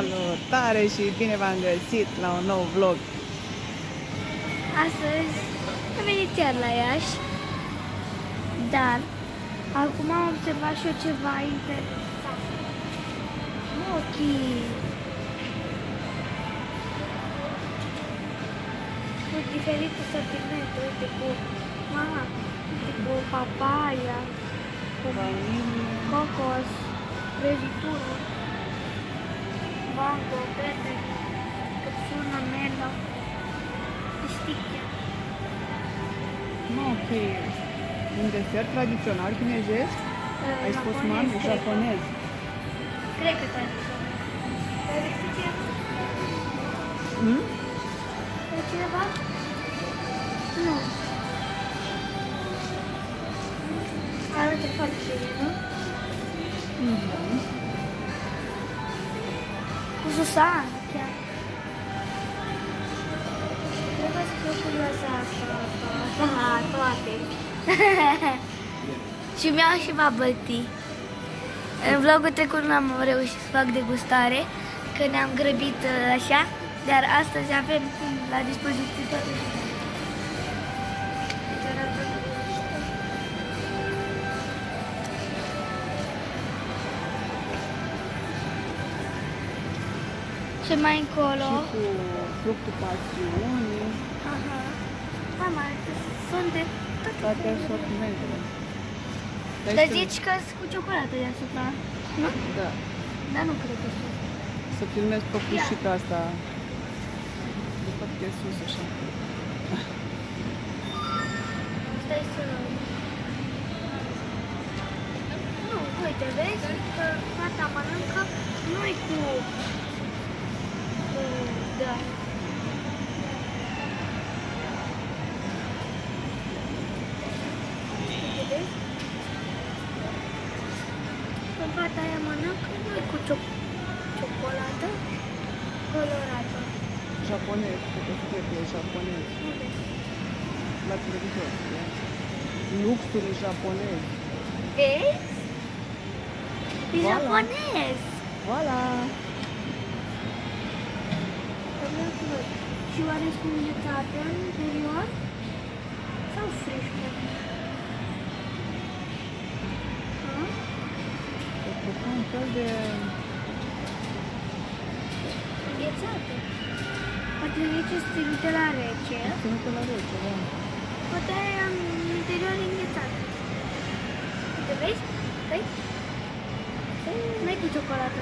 Salutare și bine v-am găsit la un nou vlog. Astăzi am venit chiar la Iași, dar acum am observat și eu ceva interesant. Ochii! Cu diferite sortimente, uite, cu, mama, uite, cu papaya, cu Vanilie. cocos, prăjitură, mango, pete, căpsună, melă, stiche. Nu, ok. Un desert tradițional chinezesc? Ai spus mango japonez. Cred că tradițional. Dar este cineva? Hmm? E cineva? Nu. Arată foarte bine, nu? Mhm. Cu Susan, chiar. Trebuie să fiu curioasă asta, asta, asta, toate. și mi-au și bubble tea. În vlogul trecut n-am reușit să fac degustare, că ne-am grăbit uh, așa, dar astăzi avem la dispoziție toate. Și mai încolo. Și cu fructul pasiunii, Aha. Mama, sunt de toate toate felurile. sortimentele. Dar Dar este- zici că sunt cu ciocolată deasupra, nu? Da. Dar nu cred că sunt. Să filmez păpușica asta. De fapt e sus așa. Stai să... Nu, uite, vezi că fata mănâncă nu-i cu... cu... Da. Uite, vezi? Când fata aia mănâncă, nu-i cu cio- ciocolată colorată. Japonez, cred că scrie că e japonez. Unde? La televizor. da? Luxuri japonez. Vezi? E Voilà. japonez. Voilà! Vreau să văd. Și oare sunt înghețate în interior? Sau frișcă? Ha? Cred că un fel de... Înghețate. Poate aici sunt ținute la rece, Ținută la rece, da. poate aia în interior e înghețat. Uite, vezi? Vezi? Nu-i cu ciocolată.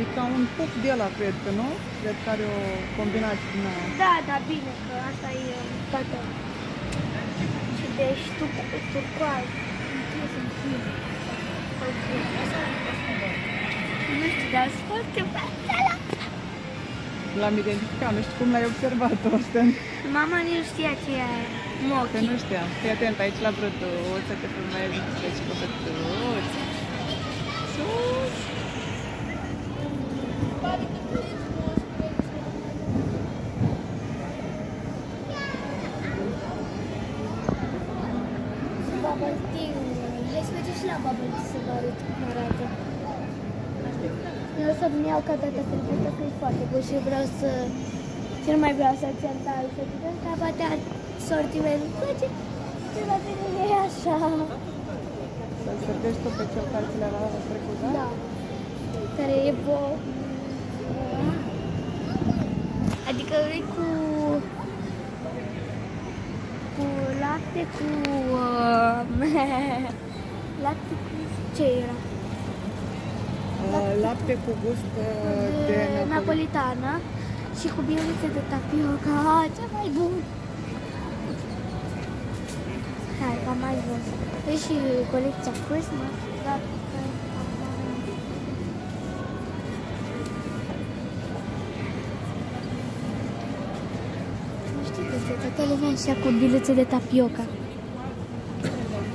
E ca un puf de ăla, cred că, nu? Cred că are o combinație din aia. Da, da, bine, că asta e um, toată. Și deci tu, turcoaz. Nu știu, dar sunt foarte fascinat. L-am identificat, nu știu cum l-ai observat, Osten. Mama nu știa ce e aia. Că Mochi. nu știam. Fii atent aici la brăduță, că filmezi deci cu brăduță. Sus! Bubble tea. Hai să mergem și la bubble tea să vă arăt cum arată. Eu o să-mi iau ca data trecută că e foarte bun și vreau să... Și nu mai vreau să-ți iau tare să vedem că poate sortimentul place. Și la mine e așa. Să servești tot pe cel care ți le-a luat trecut, da? Da. Care e bo... Adică e cu... Cu lapte cu... Uh, lapte cu... Ce era? Uh, lapte cu gust uh, de De Napoli. napolitană și cu bielițe de tapioca. Ah, cea mai bun! Hai, că am mai văzut. E și colecția Christmas. Da. Nu știu de ce, toată lumea așa cu biluțe de tapioca.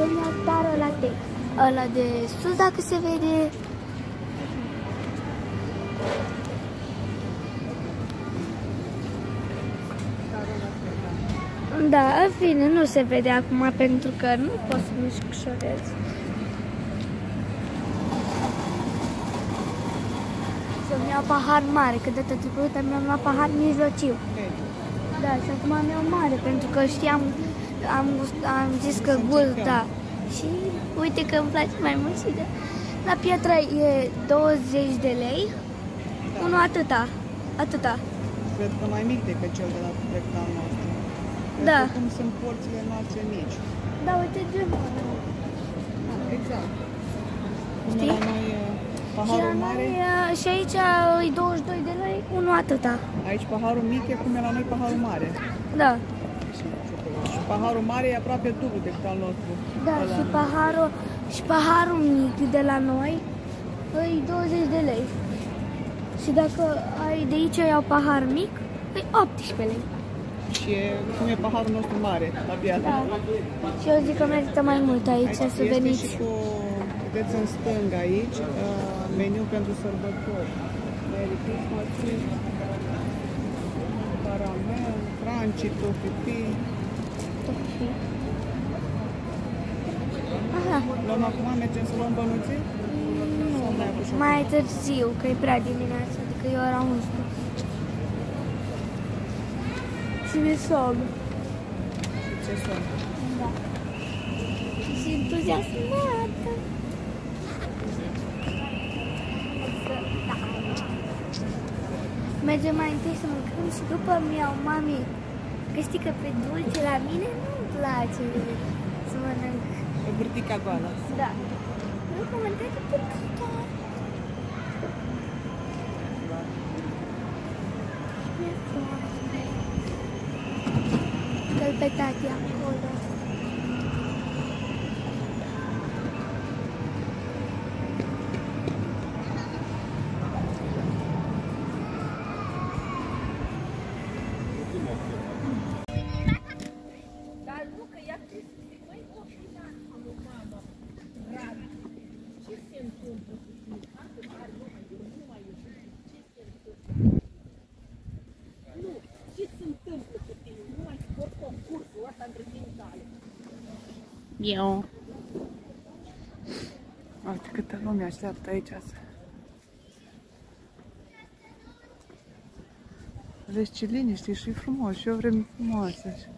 Eu mi-am dar ăla de, ăla de sus, dacă se vede. Da, în fine, nu se vede acum pentru că nu pot să mișcșorez. Să-mi iau pahar mare, că data trecută mi-am luat pahar mijlociu. Ei, Da, și acum am iau mare, pentru că știam, am, gust- am zis că gust, da. Și uite că îmi place mai mult și de... La piatră e 20 de lei, unul atâta, atâta. Cred că mai mic decât cel de la Treptan nostru. Cred Da. că Cum sunt porțile noastre mici. Da, uite ce Exact. Cum Știi? la noi e și, paharul la mare, noi, e- și aici e 22 de lei, unul atâta. aici paharul mic e cum e la noi paharul mare. Da, Și paharul mare e aproape dublu decât al nostru. da, Ăla. și paharul, și paharul mic de la noi e 20 de lei. Și dacă ai de aici iau pahar mic, e 18 lei. Și e, cum e paharul nostru mare, la piatră. Da. Și eu zic că merită mai mult aici să este veniți. și cu, vedeți în stânga aici, uh, meniu pentru sărbători. Merry Christmas tree, caramel, crunchy, tofifi. Aha, Luăm acum, mergem să luăm bănuții? Sau mai apucăm? mai târziu, că e prea dimineața, adică e ora 11. Și mi-e somn. Ce sunt? Da. Și entuziasmată. Mergem mai întâi să mâncăm și după mi-au mami. Că știi că pe dulce la mine nu-mi place să mănânc. E burtica goală. Da. Nu comentează pe 谢大家 Eu. Uite câtă lume așteaptă aici să... Vezi ce liniște și frumos și o vreme frumoasă. și-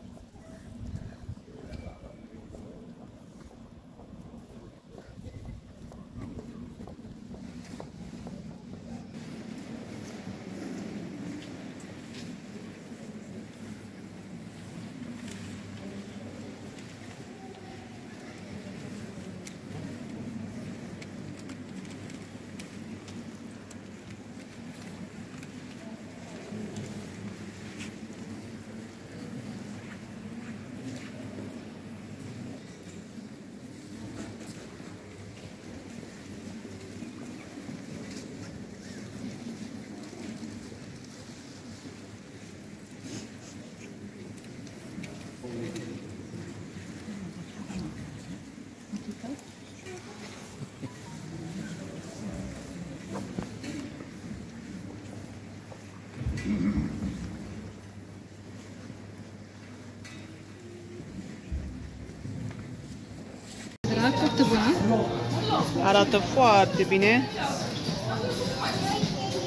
Arată foarte bine.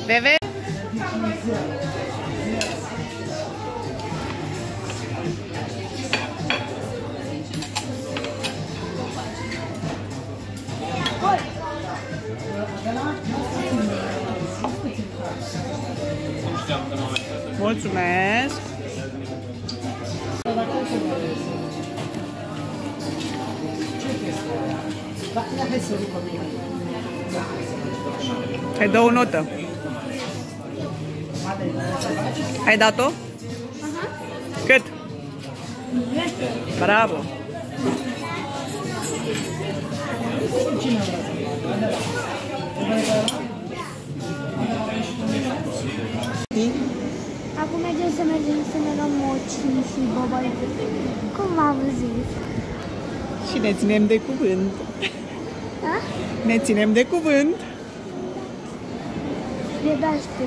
Bebe? Mulțumesc! Ai dă o notă. Ai dat-o? Cât? Bravo! Acum mergem să mergem să ne luăm moci și bobaică. Cum v-am zis? Și ne ținem de cuvânt. Da? Ne ținem de cuvânt. De daște.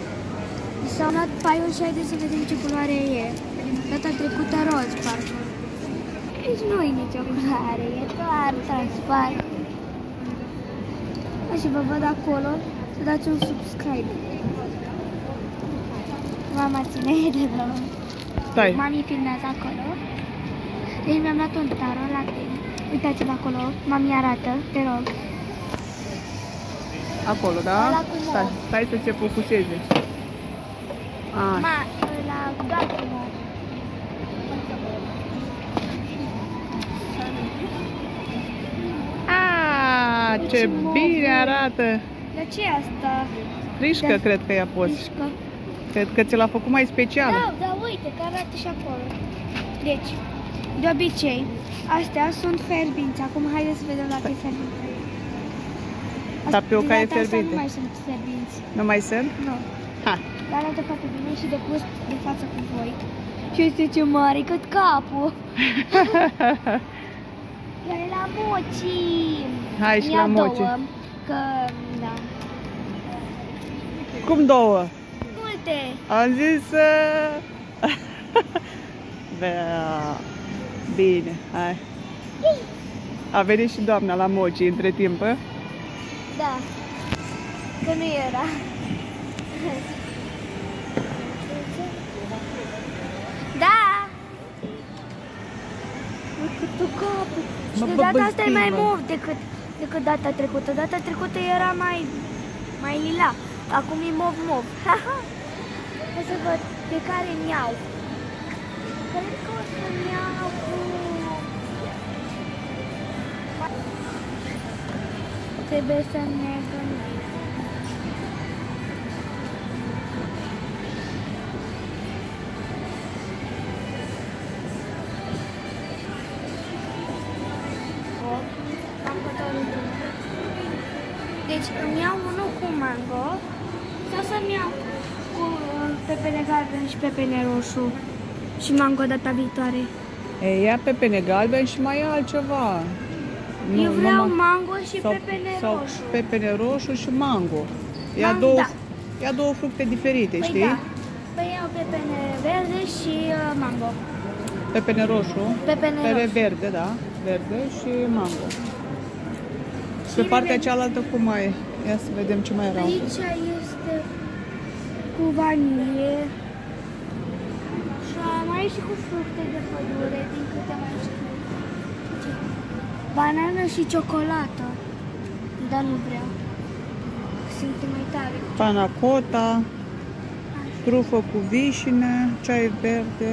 Și am luat paiul și haideți să vedem ce culoare e. Data trecută roz, parcă. Deci nu e nicio culoare, e doar transparent. Și vă văd acolo să dați un subscribe. Mama ține de rău. Stai. Mami filmează acolo. Deci mi-am luat un taro la tine. Uitați-vă acolo. Mami arată, te rog. Acolo, da? Ăla cu mor. Stai, stai să se focuseze. A, Ma, la galbenă. a ce mor. bine arată! De ce e asta? Frișcă, Da. cred că i-a fost. Mișcă. Cred că ți l-a făcut mai special. Da, da, uite, că arată și acolo. Deci, de obicei, astea sunt ferbinți. Acum haideți să vedem dacă e ferbinte. Asta- Tapioca de e data asta fierbinte. Nu mai sunt ferbinți. Nu mai sunt? Nu. Ha! Dar arată foarte bine și de pus de față cu voi. Și uite ce mare, cât capul. Dar e la moci. Hai și Ia la moci. Două, că, da. Cum două? Multe. Am zis să... Bea. Bine, hai. A venit și doamna la moci între timp, ă? Da. Că nu era. Da! Cât tu capul. Și Mă de data asta e mai băbăstimă. mov decât, decât data trecută. Data trecută era mai, mai lila. Acum e mov-mov. O să văd pe care miau. Cred că o să miau cu... Trebuie să ne gândim. Am hotărât unul. Deci îmi iau unul cu mango sau să-mi iau cu uh, pepene galben și pepene roșu și mango data viitoare. Ei, ia pepene galben și mai ia altceva. Eu vreau numai- mango și sau, pepene sau roșu. pepene roșu și mango. Ia Man- două, da. ia două fructe diferite, Păi știi? da. Păi iau pepene verde și uh, mango. Pepene roșu, Pepene pere roșu. verde, da, verde și mango. Și Pe partea reveni- cealaltă cum mai e? Ia să vedem ce mai erau. Aici este cu vanilie și mai e și cu fructe de pădure, din câte mai știu. Banană și ciocolată. Dar nu vreau. Sunt mai tare. Pana cota, trufă cu vișine, ceai verde,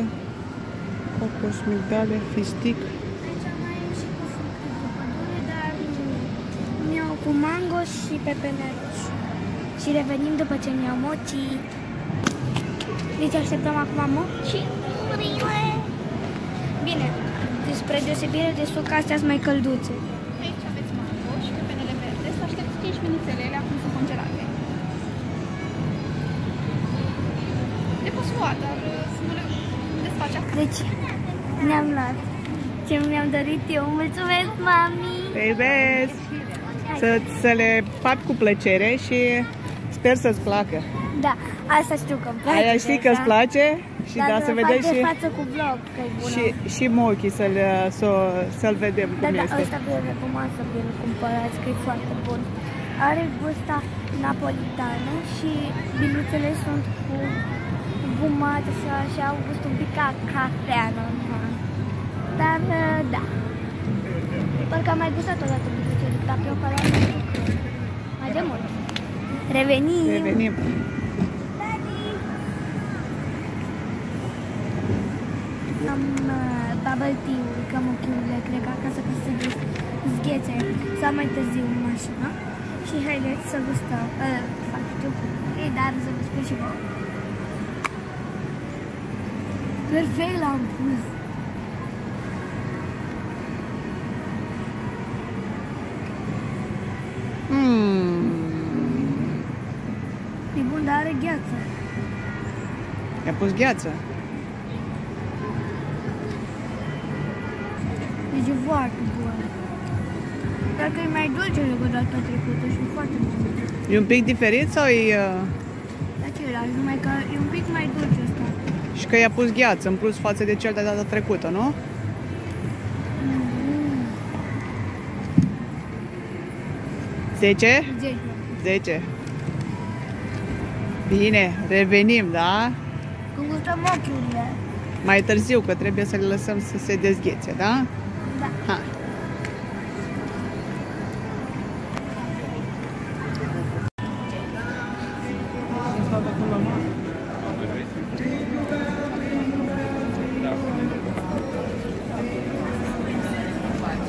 cocos, migdale, fistic. Aici mai e și cu fructe de pădure, dar nu. Îmi iau cu mango și pepene roșu. Și revenim după ce mi iau mochi. Deci așteptăm acum mochi. Bine, despre deosebire de suc, astea sunt mai călduțe. Aici aveți mango și pepenele verde. Să aștepți 5 minuțele, ele acum sunt congelate. Le poți lua, dar uh, să nu le desfaci acum. Deci, ne-am luat ce mi-am dorit eu. Mulțumesc, mami! Păi vezi, să, să le fac cu plăcere și sper să-ți placă. Da, asta știu că îmi place. Aia știi că îți deja. place? Și Dar da, să fac vedem de și, față cu vlog, că e bună. și, și mochii să-l, să, să-l vedem Da, cum da, este. ăsta vi-l recomand să vi-l cumpărați, că e foarte bun. Are gusta napolitană și biluțele sunt cu bumate și așa, au gust un pic ca cafea normal. Dar, uh, da. Parcă am mai gustat odată biluțe de tapioca la nu știu când. Mai de mult. Revenim. Revenim. Am uh, bubble tea-ul, cam ochiurile, cred că acasă ca să gust- zghețe sau mai târziu în mașină. Și haideți să gustăm. Uh, fac știu. Ei, dar să vă spun și vouă. Perfect l-am pus. Hmm. E bun, dar are gheață. I-a pus gheață. E foarte bun. Dar că e mai dulce decât data trecută și e foarte bun. E un pic diferit sau e... uh, Același, numai că e un pic mai dulce ăsta. Și că i-a pus gheață în plus față de cel de data trecută, nu? Mm. 10? 10. 10. Bine, revenim, da? Cum gustăm ochiurile. Mai târziu, că trebuie să le lăsăm să se dezghețe, da? Da. Hai.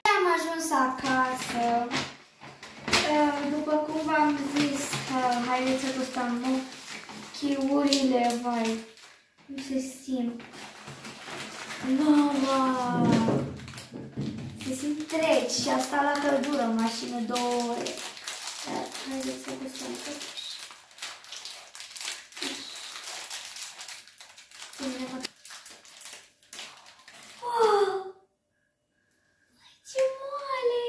Am ajuns acasă. Uh, După cum v-am zis, uh, haideți să gustăm chiurile, vai, nu se simt. Mama! Se simt treci și asta la căldură, în mașină două ore. Dar haideți să gustăm totuși. Bine, Oh! Ce moale!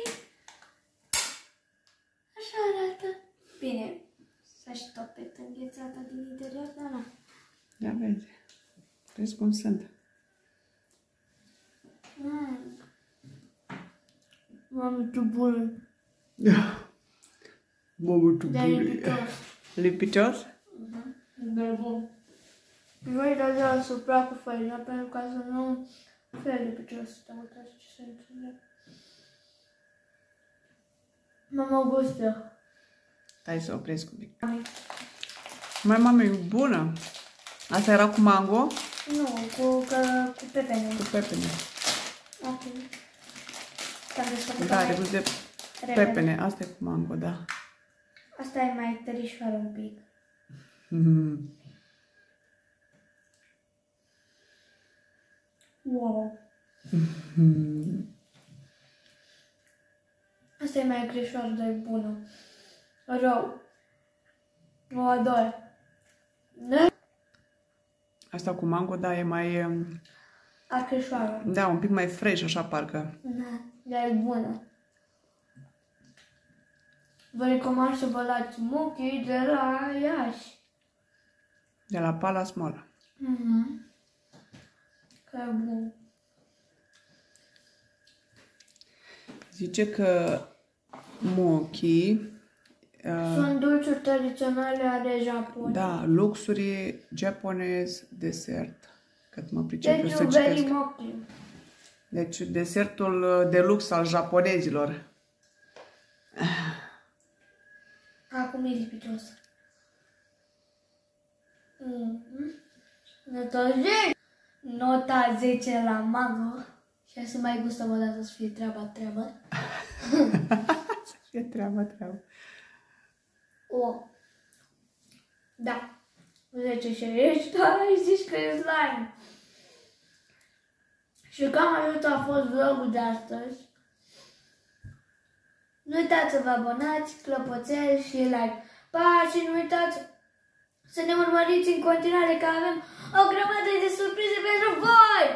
Așa arată. Bine, să și topet înghețată din interior, dar nu. Ia vezi. Vezi cum sunt. Mm. Mami, ce bun. Bobă, tu De lipitos. Lipitos? De bun. Voi da de asupra cu farina pentru ca să nu fie lipitos. Dar uitați ce se întâmplă. Mama gustă. Hai să opresc un pic. Mai mame, e bună. Asta era cu mango, Nu, cu, că, cu pepene. cu pepene. Ok. Am desfăcut Da, mai are gust de repede. pepene. Asta e cu mango, da. Asta e mai tărișoară un pic. Mm. Wow. Asta e mai greșoară, dar e bună. Rău. O ador. Da? Asta cu mango, da, e mai... um, Acreșoară. Da, un pic mai fresh, așa, parcă. Da, dar e bună. Vă recomand să vă luați muchii de la Iași. De la Palace Mall. Mhm. Că e bun. Zice că mochi, uh, Sunt dulciuri tradiționale ale Japoniei. da, luxury japonez desert. Cât mă pricep eu Deci să very citesc. mochi. Deci desertul uh, de lux al japonezilor. Acum e lipitos. Mm-hmm. Nota 10. Nota 10 la mango. Și să mai gustăm o dată să fie treaba treabă. Să fie treaba, treaba. O. Da. 10 și ești, dar ai zis că e slime. Și cam atât a fost vlogul de astăzi. Nu uitați să vă abonați, clopoțel și like. Pa și nu uitați să ne urmăriți în continuare că avem o grămadă de surprize pentru voi!